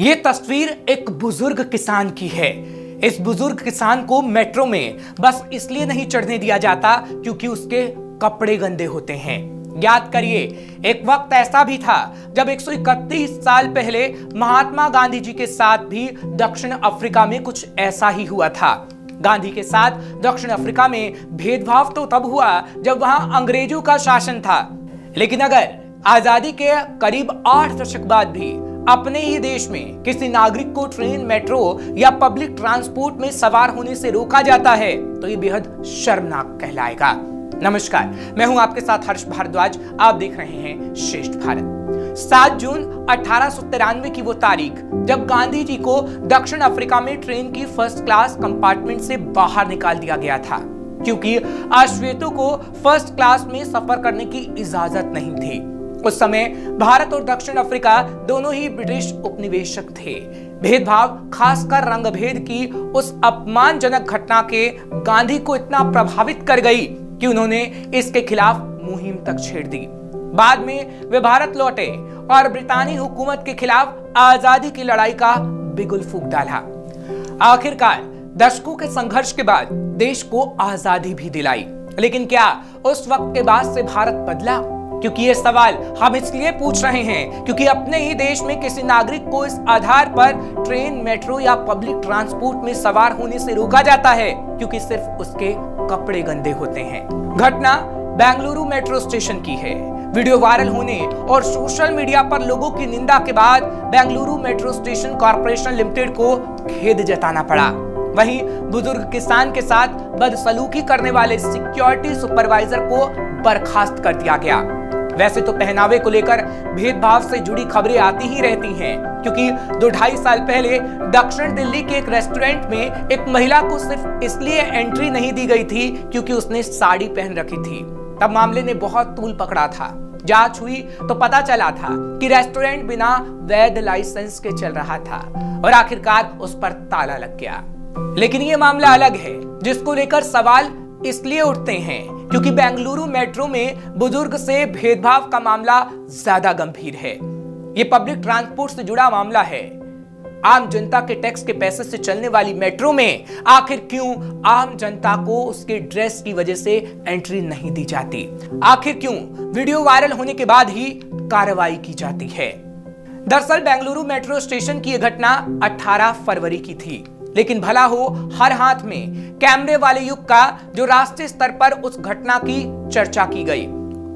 ये तस्वीर एक बुज़ुर्ग किसान की है। इस बुज़ुर्ग किसान को मेट्रो में बस इसलिए नहीं चढ़ने दिया जाता क्योंकि उसके कपड़े गंदे होते हैं। याद करिए, एक वक्त ऐसा भी था जब 131 साल पहले महात्मा गांधी जी के साथ भी दक्षिण अफ्रीका में कुछ ऐसा ही हुआ था। गांधी के साथ दक्षिण अफ्रीका में भेदभाव तो तब हुआ जब वहाँ अंग्रेज़ों का शासन था। लेकिन अगर आज़ादी के करीब आठ दशक बाद भी अपने ही देश में किसी नागरिक को ट्रेन, मेट्रो या पब्लिक ट्रांसपोर्ट में सवार होने से रोका जाता है तो ये बेहद शर्मनाक कहलाएगा। नमस्कार, मैं हूँ आपके साथ हर्ष भारद्वाज, आप देख रहे हैं श्रेष्ठ भारत। सात जून अठारह की वो तारीख, जब गांधी जी को दक्षिण अफ्रीका में ट्रेन की फ़र्स्ट क्लास कंपार्टमेंट से बाहर निकाल दिया गया था, क्योंकि अश्वेतों को फ़र्स्ट क्लास में सफ़र करने की इजाज़त नहीं थी। उस समय भारत और दक्षिण अफ्रीका दोनों ही ब्रिटिश उपनिवेशक थे। भेदभाव, खासकर रंग भेद की उस अपमानजनक घटना के गांधी को इतना प्रभावित कर गई कि उन्होंने इसके खिलाफ मुहिम तक छेड़ दी। बाद में वे भारत लौटे और ब्रितानी हुकूमत के खिलाफ आज़ादी की लड़ाई का बिगुल फूक डाला। आखिरकार दशकों के संघर्ष के बाद देश को आज़ादी भी दिलाई। लेकिन क्या उस वक्त के बाद से भारत बदला? क्योंकि ये सवाल हम इसलिए पूछ रहे हैं क्योंकि अपने ही देश में किसी नागरिक को इस आधार पर ट्रेन, मेट्रो या पब्लिक ट्रांसपोर्ट में सवार होने से रोका जाता है, क्योंकि सिर्फ़ उसके कपड़े गंदे होते हैं। घटना बेंगलुरु मेट्रो स्टेशन की है। वीडियो वायरल होने और सोशल मीडिया पर लोगों की निंदा के बाद Bengaluru metro station corporation limited को खेद जताना पड़ा। वहीं बुज़ुर्ग किसान के साथ बदसलूकी करने वाले सिक्योरिटी सुपरवाइजर को बर्खास्त कर दिया गया। वैसे तो पहनावे को लेकर भेदभाव से जुड़ी खबरें आती ही रहती हैं, क्योंकि दो ढाई साल पहले दक्षिण दिल्ली के एक रेस्टोरेंट में एक महिला को सिर्फ़ इसलिए एंट्री नहीं दी गई थी क्योंकि उसने साड़ी पहन रखी थी। तब मामले ने बहुत तूल पकड़ा था। जाँच हुई तो पता चला था कि रेस्टोरेंट बिना वैध लाइसेंस के चल रहा था और आखिरकार उस पर ताला लग गया। लेकिन ये मामला अलग है, जिसको लेकर सवाल इसलिए उठते हैं, क्योंकि बेंगलुरु मेट्रो में बुज़ुर्ग से भेदभाव का मामला ज़्यादा गंभीर है। ये पब्लिक ट्रांसपोर्ट से जुड़ा मामला है। आम जनता के टैक्स के पैसे से चलने वाली मेट्रो में आखिर क्यों आम जनता को उसके ड्रेस की वजह से एंट्री नहीं दी जाती? आखिर क्यों? वीडियो वायरल होने के बाद ही कार्रवाई की जाती है। दरअसल बेंगलुरु मेट्रो स्टेशन की यह घटना 18 फरवरी की थी। लेकिन भला हो, हर हाथ में कैमरे वाले युग का जो राष्ट्रीय स्तर पर उस घटना की चर्चा की गई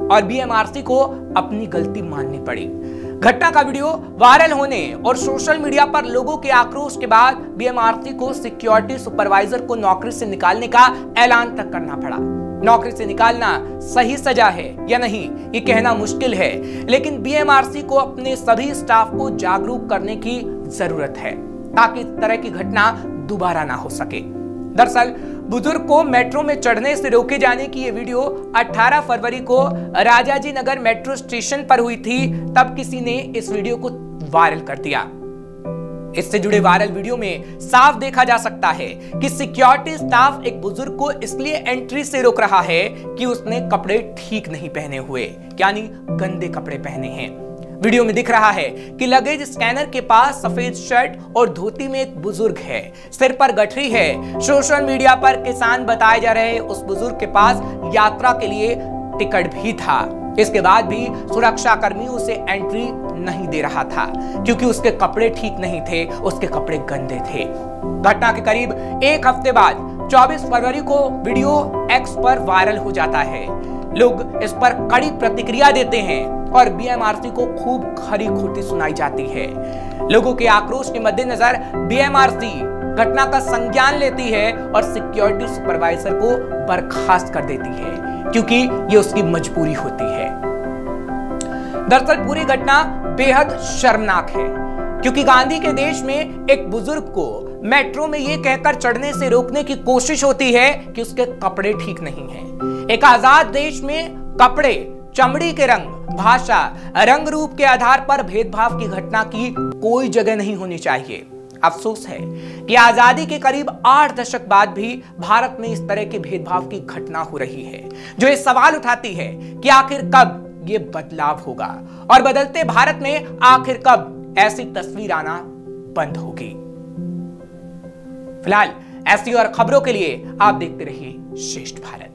और बीएमआरसी को अपनी गलती माननी पड़ी। घटना का वीडियो वायरल होने और सोशल मीडिया पर लोगों के आक्रोश के बाद बीएमआरसी को सिक्योरिटी सुपरवाइजर को नौकरी से निकालने का ऐलान तक करना पड़ा। नौकरी से निकालना सही सजा है या नहीं, ये कहना मुश्किल है, लेकिन बीएमआरसी को अपने सभी स्टाफ को जागरूक करने की ज़रूरत है। ताकि इस तरह की घटना दोबारा ना हो सके। दरअसल, बुज़ुर्ग को मेट्रो में चढ़ने से रोके जाने की ये वीडियो 18 फरवरी को राजाजी नगर मेट्रो स्टेशन पर हुई थी, तब किसी ने इस वीडियो को वायरल कर दिया। इससे जुड़े वायरल वीडियो में साफ़ देखा जा सकता है कि सिक्योरिटी स्टाफ एक बुज़ुर्ग को इसलिए एंट्री से रोक रहा है कि उसने कपड़े ठीक नहीं पहने हुए, यानी गंदे कपड़े पहने हैं। वीडियो में दिख रहा है कि लगेज स्कैनर के पास सफ़ेद शर्ट और धोती में एक बुज़ुर्ग है। सिर पर गठरी है। सोशल मीडिया पर किसान बताए जा रहे उस बुज़ुर्ग के पास यात्रा के लिए टिकट भी था। इसके बाद भी सुरक्षा कर्मी उसे एंट्री नहीं दे रहा था, क्योंकि उसके कपड़े ठीक नहीं थे, उसके कपड़े गंदे थे। घटना के करीब एक हफ़्ते बाद 24 फरवरी को वीडियो एक्स पर वायरल हो जाता है। लोग इस पर कड़ी प्रतिक्रिया देते हैं। और बीएमआरसी को खूब खरी खोटी सुनाई जाती है लोगों के आक्रोश के मद्देनजर बीएमआरसी घटना का संज्ञान लेती है और सिक्योरिटी सुपरवाइजर को बर्खास्त कर देती है, क्योंकि ये उसकी मजबूरी होती है दरअसल पूरी घटना बेहद शर्मनाक है, क्योंकि गांधी के देश में एक बुज़ुर्ग को मेट्रो में ये कहकर चढ़ने से रोकने की कोशिश होती है कि उसके कपड़े ठीक नहीं हैं। एक आज़ाद देश में कपड़े चमड़ी के रंग, भाषा रंग रूप के आधार पर भेदभाव की घटना की कोई जगह नहीं होनी चाहिए। अफसोस है कि आज़ादी के करीब आठ दशक बाद भी भारत में इस तरह के भेदभाव की घटना हो रही है, जो ये सवाल उठाती है कि आखिर कब ये बदलाव होगा और बदलते भारत में आखिर कब ऐसी तस्वीर आना बंद होगी। फ़िलहाल, ऐसी और खबरों के लिए आप देखते रहिए श्रेष्ठ भारत।